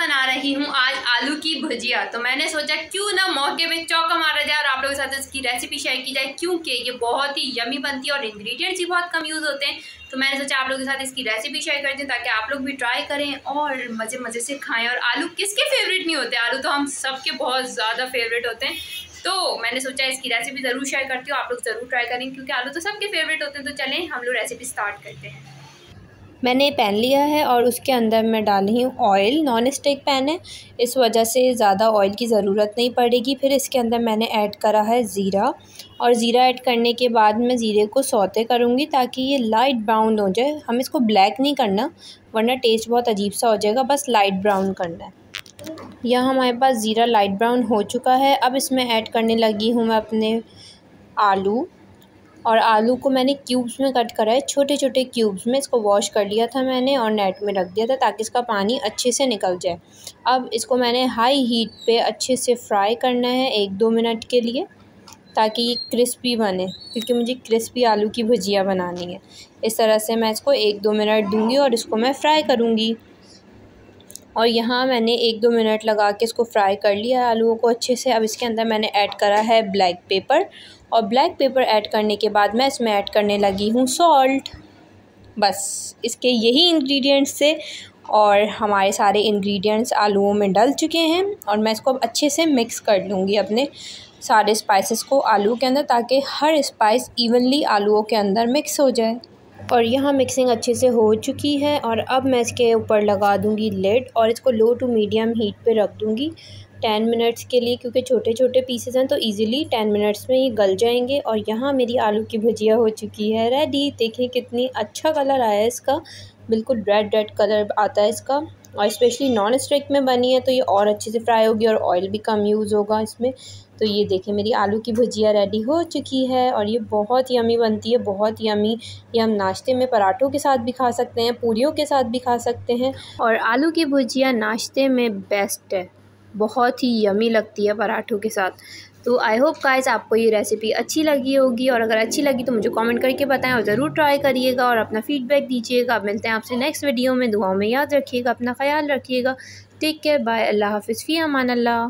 बना रही हूँ आज आलू की भुजिया। तो मैंने सोचा, क्यों ना मौके में चौका मारा जाए और आप लोगों के साथ इसकी रेसिपी शेयर की जाए, क्योंकि ये बहुत ही यमी बनती है और इंग्रेडिएंट्स भी बहुत कम यूज़ होते हैं। तो मैंने सोचा आप लोगों के साथ इसकी रेसिपी शेयर करती हूँ ताकि आप लोग भी ट्राई करें और मज़े मज़े से खाएँ। और आलू किसके फेवरेट नहीं होते? आलू तो हम सबके बहुत ज़्यादा फेवरेट होते हैं। तो मैंने सोचा इसकी रेसिपी ज़रूर शेयर करती हूँ, आप लोग ज़रूर ट्राई करें, क्योंकि आलू तो सबके फेवरेट होते हैं। तो चलें, हम लोग रेसिपी स्टार्ट करते हैं। मैंने पैन लिया है और उसके अंदर मैं डाल रही हूँ ऑयल नॉन स्टिक पैन है। इस वजह से ज़्यादा ऑयल की ज़रूरत नहीं पड़ेगी। फिर इसके अंदर मैंने ऐड करा है ज़ीरा। और ज़ीरा ऐड करने के बाद मैं ज़ीरे को सौते करूँगी ताकि ये लाइट ब्राउन हो जाए। हम इसको ब्लैक नहीं करना, वरना टेस्ट बहुत अजीब सा हो जाएगा। बस लाइट ब्राउन करना है। यह हमारे पास ज़ीरा लाइट ब्राउन हो चुका है। अब इसमें ऐड करने लगी हूँ मैं अपने आलू। और आलू को मैंने क्यूब्स में कट करा है। छोटे छोटे क्यूब्स में इसको वॉश कर लिया था मैंने और नेट में रख दिया था ताकि इसका पानी अच्छे से निकल जाए। अब इसको मैंने हाई हीट पे अच्छे से फ्राई करना है एक दो मिनट के लिए ताकि ये क्रिस्पी बने, क्योंकि मुझे क्रिस्पी आलू की भुजिया बनानी है। इस तरह से मैं इसको एक दो मिनट दूँगी और इसको मैं फ्राई करूँगी। और यहाँ मैंने एक दो मिनट लगा के इसको फ्राई कर लिया आलूओं को अच्छे से। अब इसके अंदर मैंने ऐड करा है ब्लैक पेपर और ब्लैक पेपर ऐड करने के बाद मैं इसमें ऐड करने लगी हूँ सॉल्ट बस, इसके यही इंग्रेडिएंट्स से और हमारे सारे इंग्रेडिएंट्स आलूओं में डल चुके हैं और मैं इसको अब अच्छे से मिक्स कर लूँगी अपने सारे स्पाइसेस को आलू के अंदर ताकि हर स्पाइस इवनली आलूओं के अंदर मिक्स हो जाए। और यहाँ मिक्सिंग अच्छे से हो चुकी है और अब मैं इसके ऊपर लगा दूँगी लेड और इसको लो टू मीडियम हीट पर रख दूँगी टेन मिनट्स के लिए क्योंकि छोटे छोटे पीसेज़ हैं तो ईजिली टेन मिनट्स में ये गल जाएँगे और यहाँ मेरी आलू की भुजिया हो चुकी है। रेडी देखिए कितनी अच्छा कलर आया है इसका। बिल्कुल रेड रेड कलर आता है इसका। और स्पेशली नॉन स्टिक में बनी है तो ये और अच्छे से फ्राई होगी और ऑयल भी कम यूज़ होगा इसमें। तो ये देखें, मेरी आलू की भुजिया रेडी हो चुकी है और ये बहुत यमी बनती है, बहुत यमी ये हम नाश्ते में पराठों के साथ भी खा सकते हैं, पूरियों के साथ भी खा सकते हैं। और आलू की भुजिया नाश्ते में बेस्ट है, बहुत ही यमी लगती है पराठों के साथ। तो आई होप गाइस आपको ये रेसिपी अच्छी लगी होगी और अगर अच्छी लगी तो मुझे कमेंट करके बताएँ और ज़रूर ट्राई करिएगा और अपना फीडबैक दीजिएगा। अब मिलते हैं आपसे नेक्स्ट वीडियो में। दुआओं में याद रखिएगा, अपना ख्याल रखिएगा। टेक केयर बाय अल्लाह हाफिज़। फ़ी अमान अल्लाह।